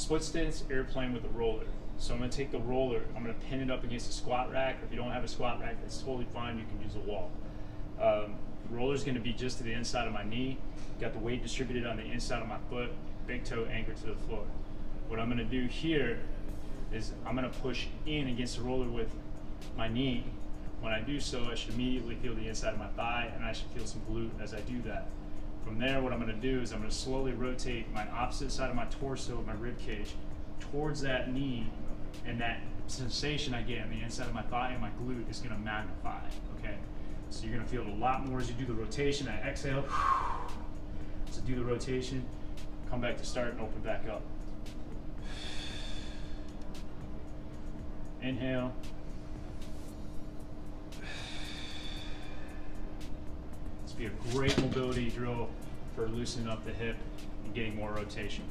split stance airplane with a roller. So I'm gonna take the roller, I'm gonna pin it up against a squat rack, if you don't have a squat rack, that's totally fine, you can use a wall. Um, roller's gonna be just to the inside of my knee, got the weight distributed on the inside of my foot, big toe anchored to the floor. What I'm gonna do here is I'm gonna push in against the roller with my knee. When I do so, I should immediately feel the inside of my thigh and I should feel some glute as I do that. From there, what I'm gonna do is I'm gonna slowly rotate my opposite side of my torso, my rib cage, towards that knee, and that sensation I get on the inside of my thigh and my glute is gonna magnify, okay? So you're gonna feel it a lot more as you do the rotation. I exhale, so do the rotation, come back to start and open back up. Inhale. Be a great mobility drill for loosening up the hip and getting more rotation.